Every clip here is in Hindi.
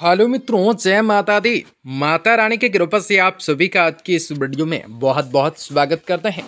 हेलो मित्रों, जय माता दी। माता रानी के कृपा से आप सभी का आज की इस वीडियो में बहुत बहुत स्वागत करते हैं।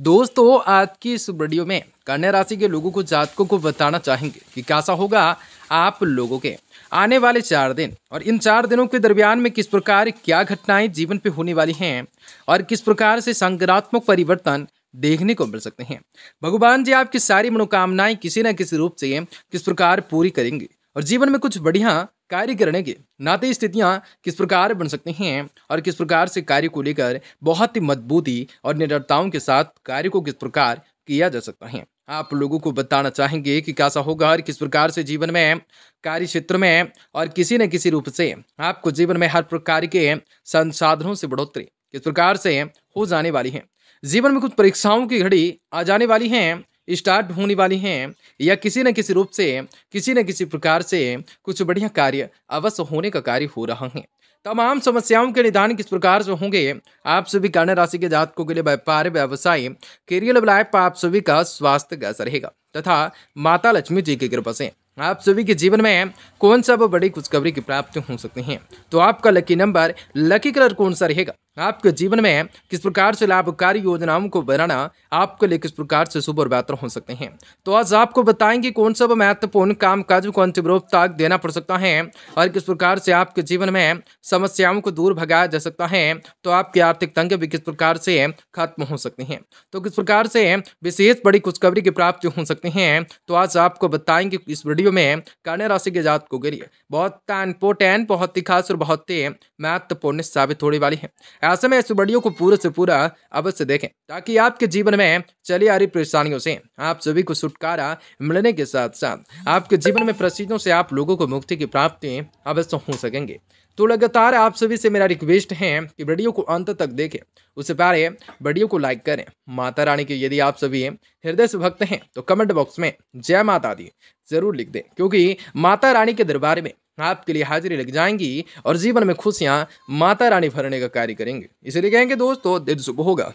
दोस्तों, आज की इस वीडियो में कन्या राशि के लोगों को, जातकों को बताना चाहेंगे कि कैसा होगा आप लोगों के आने वाले चार दिन और इन चार दिनों के दरमियान में किस प्रकार क्या घटनाएँ जीवन पे होने वाली हैं और किस प्रकार से संक्रात्मक परिवर्तन देखने को मिल सकते हैं। भगवान जी आपकी सारी मनोकामनाएँ किसी न किसी रूप से किस प्रकार पूरी करेंगे और जीवन में कुछ बढ़िया कार्य करने के नाते स्थितियाँ किस प्रकार बन सकती हैं और किस प्रकार से कार्य को लेकर बहुत ही मजबूती और निडरताओं के साथ कार्य को किस प्रकार किया जा सकता है? आप लोगों को बताना चाहेंगे कि कैसा होगा और किस प्रकार से जीवन में, कार्य क्षेत्र में और किसी न किसी रूप से आपको जीवन में हर प्रकार के संसाधनों से बढ़ोतरी किस प्रकार से हो जाने वाली है? जीवन में कुछ परीक्षाओं की घड़ी आ जाने वाली हैं स्टार्ट होने वाली हैं या किसी न किसी रूप से, किसी न किसी प्रकार से कुछ बढ़िया कार्य अवश्य होने का कार्य हो रहा है। तमाम समस्याओं के निदान किस प्रकार से होंगे, आप सभी कर्ण राशि के जातकों के लिए व्यापार, व्यवसाय कैरियर लाइफ आप सभी का स्वास्थ्य कैसा रहेगा, तथा माता लक्ष्मी जी की कृपा से। आप सभी के जीवन में कौन सा बड़ी खुशखबरी की प्राप्ति हो सकती है? तो आपका लकी नंबर लकी कलर कौन सा रहेगा? आपके जीवन में किस प्रकार से लाभकारी योजनाओं को बनाना आपके लिए किस प्रकार से शुभ और बेहतर हो सकते हैं? तो आज आपको बताएँगे कौन सा महत्वपूर्ण काम काज को अंतिम रूप तक देना पड़ सकता है और किस प्रकार से आपके जीवन में समस्याओं को दूर भगाया जा सकता है तो आपकी आर्थिक तंग भी किस प्रकार से खत्म हो सकती हैं? तो किस प्रकार से विशेष बड़ी खुशखबरी की प्राप्ति हो सकती है? तो आज आपको बताएँगे इस वीडियो में कन्या राशि के जात को लिए बहुत इंपोर्टेंट बहुत ही खास और बहुत ही महत्वपूर्ण साबित होने वाली है। ऐसे में इस वीडियो को पूरे से पूरा अवश्य देखें, ताकि आपके जीवन में चली आ रही परेशानियों से आप सभी को छुटकारा मिलने के साथ साथ आपके जीवन में प्रसिद्धों से आप लोगों को मुक्ति की प्राप्ति अवश्य हो सकेंगे। तो लगातार आप सभी से मेरा रिक्वेस्ट है कि वीडियो को अंत तक देखें। उससे पहले वीडियो को लाइक करें। माता रानी के यदि आप सभी हृदय से भक्त हैं तो कमेंट बॉक्स में जय माता दी ज़रूर लिख दें, क्योंकि माता रानी के दरबार में आपके लिए हाजिरी लग जाएँगी और जीवन में खुशियाँ माता रानी भरने का कार्य करेंगे। इसलिए कहेंगे, दोस्तों, दिन शुभ होगा।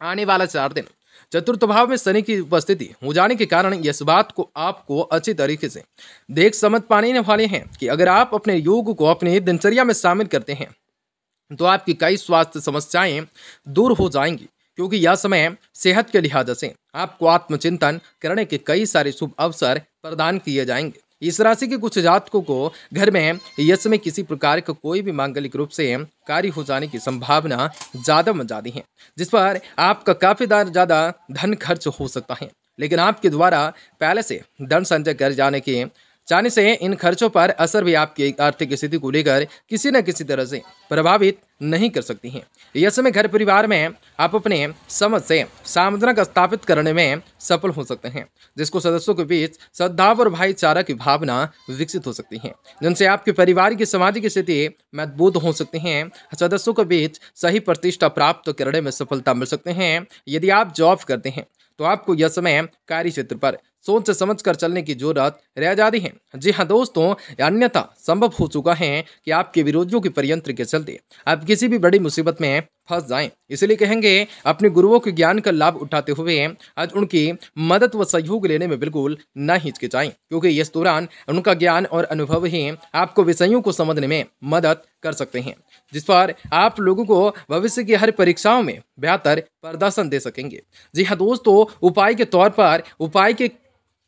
आने वाला चार दिन। चतुर्थ भाव में शनि की उपस्थिति। हो जाने के कारण इस बात को आपको अच्छी तरीके से देख समझ पाने वाले हैं कि अगर आप अपने योग को अपनी दिनचर्या में शामिल करते हैं तो आपकी कई स्वास्थ्य समस्याएँ दूर हो जाएँगी, क्योंकि यह समय सेहत के लिहाज से आपको आत्मचिंतन करने के कई सारे शुभ अवसर प्रदान किए जाएँगे। इस राशि के कुछ जातकों को घर में यश में किसी प्रकार का कोई भी मांगलिक रूप से कार्य हो जाने की संभावना ज़्यादा मजादी है, जिस पर आपका काफ़ी ज़्यादा धन खर्च हो सकता है। लेकिन आपके द्वारा पहले से धन संचय कर जाने के जाने से इन खर्चों पर असर भी आपकी आर्थिक स्थिति को लेकर किसी न किसी तरह से प्रभावित नहीं कर सकती हैं। यह समय घर परिवार में आप अपने समझ से सामंजनक स्थापित करने में सफल हो सकते हैं, जिसको सदस्यों के बीच सद्भाव और भाईचारा की भावना विकसित हो सकती है, जिनसे आपके परिवार की सामाजिक स्थिति मज़बूत हो सकती हैं। सदस्यों के बीच सही प्रतिष्ठा प्राप्त करने में सफलता मिल सकते हैं। यदि आप जॉब करते हैं तो आपको यह समय कार्य क्षेत्र पर सोच समझ कर चलने की ज़रूरत रह जाती है। जी हाँ दोस्तों अन्यथा संभव हो चुका है कि आपके विरोधियों के परियंत्र के चलते आप किसी भी बड़ी मुसीबत में फंस जाएँ। इसलिए कहेंगे, अपने गुरुओं के ज्ञान का लाभ उठाते हुए आज उनकी मदद व सहयोग लेने में बिल्कुल न हिचकिचाएँ, क्योंकि इस दौरान उनका ज्ञान और अनुभव ही आपको विषयों को समझने में मदद कर सकते हैं, जिस पर आप लोगों को भविष्य की हर परीक्षाओं में बेहतर प्रदर्शन दे सकेंगे। जी हाँ दोस्तों, उपाय के तौर पर, उपाय के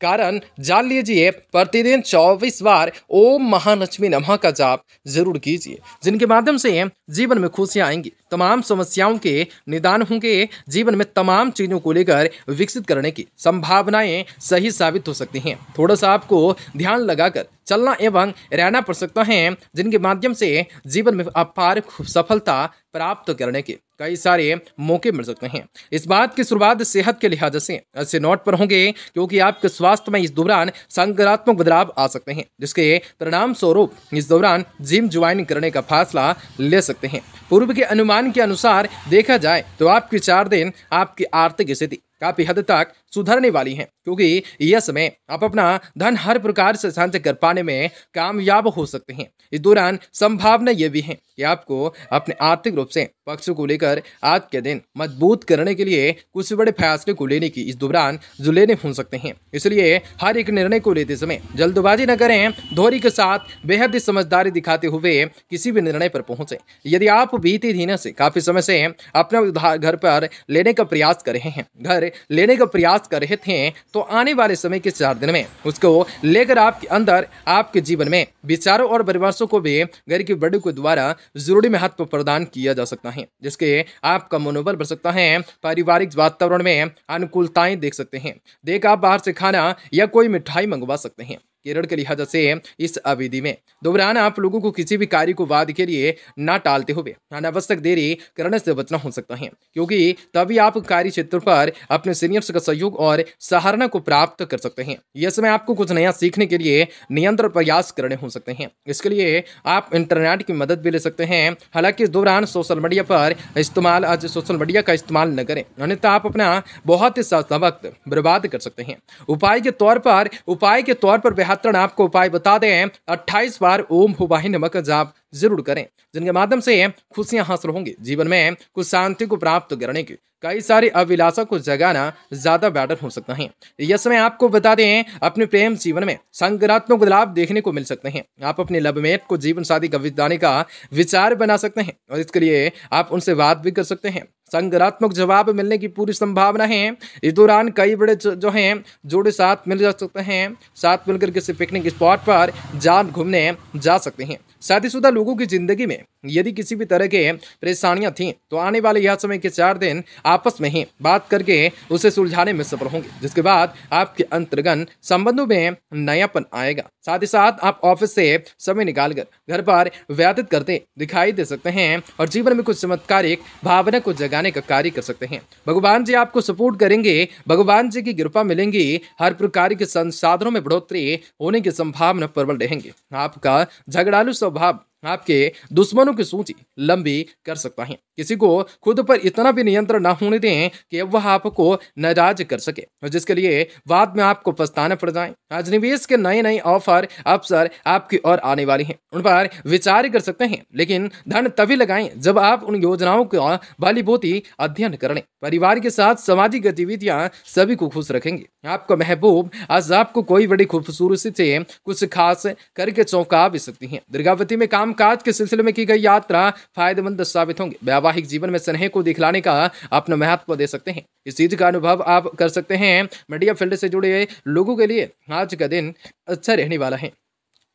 कारण जान लीजिए, प्रतिदिन चौबीस बार ओम महालक्ष्मी नमः का जाप ज़रूर कीजिए, जिनके माध्यम से जीवन में खुशियाँ आएँगी। तमाम समस्याओं के निदान होंगे, जीवन में तमाम चीज़ों को लेकर विकसित करने की संभावनाएँ सही साबित हो सकती हैं। थोड़ा सा आपको ध्यान लगाकर चलना एवं रहना पड़ सकता है, जिनके माध्यम से जीवन में अपार सफलता प्राप्त करने के। कई सारे मौके मिल सकते हैं। इस बात की शुरुआत सेहत के लिहाज से, ऐसे नोट पर होंगे क्योंकि आपके स्वास्थ्य में इस दौरान संक्रात्मक बदलाव आ सकते हैं, जिसके परिणाम स्वरूप इस दौरान जिम ज्वाइन करने का फैसला ले सकते हैं। पूर्व के अनुमान के अनुसार देखा जाए तो आपके चार दिन, आपकी आर्थिक स्थिति काफ़ी हद तक सुधरने वाली हैं, क्योंकि यह समय आप अपना धन हर प्रकार से संचय कर पाने में कामयाब हो सकते हैं। इस दौरान संभावना यह भी है कि आपको अपने आर्थिक रूप से पक्ष को लेकर आज के दिन मज़बूत करने के लिए कुछ बड़े फैसले को लेने की इस दौरान जुलेने हो सकते हैं। इसलिए हर एक निर्णय को लेते समय जल्दबाजी न करें, धोरी के साथ बेहद ही समझदारी दिखाते हुए किसी भी निर्णय पर पहुँचे। यदि आप बीते दिन से काफ़ी समय से अपना घर पर लेने का प्रयास कर रहे हैं, घर लेने का प्रयास कर रहे थे तो आने वाले समय के चार दिन में उसको लेकर आपके अंदर, आपके जीवन में विचारों और परिवारों को भी घर के बड़ों के द्वारा ज़रूरी महत्व प्रदान किया जा सकता है, जिसके आपका मनोबल बढ़ सकता है, पारिवारिक वातावरण में अनुकूलताएँ देख सकते हैं, देख आप बाहर से खाना या कोई मिठाई मंगवा सकते हैं। केरल के लिहाजा से इस अवधि में। दोबारा आप लोगों को किसी भी कार्य को वाद के लिए न टालते हुए अनावश्यक देरी करने से बचना हो सकता है, क्योंकि तभी आप कार्य क्षेत्र पर अपने सीनियर्स का सहयोग और सहारना को प्राप्त कर सकते हैं। यह समय आपको कुछ नया सीखने के लिए नियंत्रण प्रयास करने हो सकते हैं। इसके लिए आप इंटरनेट की मदद भी ले सकते हैं। हालाँकि इस दौरान सोशल मीडिया पर इस्तेमाल, आज सोशल मीडिया का इस्तेमाल न करें। अन्यथा आप अपना बहुत ही सस्ता वक्त बर्बाद कर सकते हैं। उपाय के तौर पर, उपाय के तौर पर बेहतर आपको उपाय बता दें अट्ठाईस बार ओम हुबाही नमक जाप ज़रूर करें, जिनके माध्यम से खुशियाँ हासिल होंगी जीवन में कुछ शांति को प्राप्त करने की। कई सारी अभिलाषा को जगाना ज़्यादा बेटर हो सकता है। यह समय आपको बता दें अपने प्रेम जीवन में संक्रात्मक बदलाव देखने को मिल सकते हैं। आप अपने लवमेट को जीवन शादी का का विचार बना सकते हैं और इसके लिए आप उनसे बात भी कर सकते हैं। संक्रात्मक जवाब मिलने की पूरी संभावना है। इस दौरान कई बड़े जो हैं, जोड़े साथ मिल जा सकते हैं। साथ मिलकर किसी पिकनिक स्पॉट पर जान घूमने जा सकते हैं। शादीशुदा लोगों की ज़िंदगी में यदि किसी भी तरह के परेशानियाँ थी तो आने वाले यह समय के चार दिन आपस में ही बात करके उसे सुलझाने में सफल होंगे। जिसके बाद आपके अंतर्गन संबंधों में नयापन आएगा। साथ ही साथ आप ऑफ़िस से समय निकालकर घर पर व्यतीत करते दिखाई दे सकते हैं और जीवन में कुछ चमत्कारिक भावना को जगाने का कार्य कर सकते हैं। भगवान जी आपको सपोर्ट करेंगे, भगवान जी की कृपा मिलेंगी, हर प्रकार के संसाधनों में बढ़ोतरी होने की संभावना प्रबल रहेंगे। आपका झगड़ालू स्वभाव आपके दुश्मनों की सूची लंबी कर सकता है। किसी को खुद पर इतना भी नियंत्रण न होने दें कि वह आपको नाराज़ कर सके और जिसके लिए बाद में आपको पछताना पड़ जाए। आज निवेश के नए नए ऑफ़र अवसर आपकी ओर आने वाले हैं। उन पर विचार कर सकते हैं, लेकिन धन तभी लगाएँ जब आप उन योजनाओं का भली बोती अध्ययन कर लें। परिवार के साथ सामाजिक गतिविधियाँ सभी को खुश रखेंगे। आपका महबूब आज आपको कोई बड़ी खूबसूरती से कुछ खास करके चौंका भी सकती है। दीर्घावधि में काम कामकाज के सिलसिले में की गई यात्रा फ़ायदेमंद साबित होंगे। वैवाहिक जीवन में स्नेह को दिखलाने का अपना महत्व दे सकते हैं। इस चीज़ का अनुभव आप कर सकते हैं। मीडिया फ़ील्ड से जुड़े लोगों के लिए आज का दिन अच्छा रहने वाला है।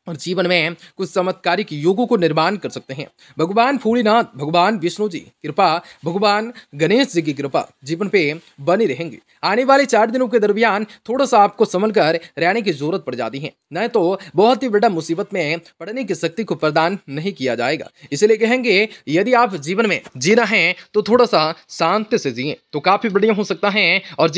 और जीवन में कुछ चमत्कारिक योगों को निर्माण कर सकते हैं। भगवान फूलीनाथ, भगवान विष्णु जी, कृपा, भगवान गणेश जी की कृपा जीवन पे बनी रहेंगी। आने वाले चार दिनों के दरमियान थोड़ा सा आपको संभल कर रहने की ज़रूरत पड़ जाती है। न तो बहुत ही बड़ा मुसीबत में पढ़ने की शक्ति को प्रदान नहीं किया जाएगा। इसलिए कहेंगे, यदि आप जीवन में जीना है तो थोड़ा सा शांति से जिए। तो काफ़ी बढ़िया हो सकता है और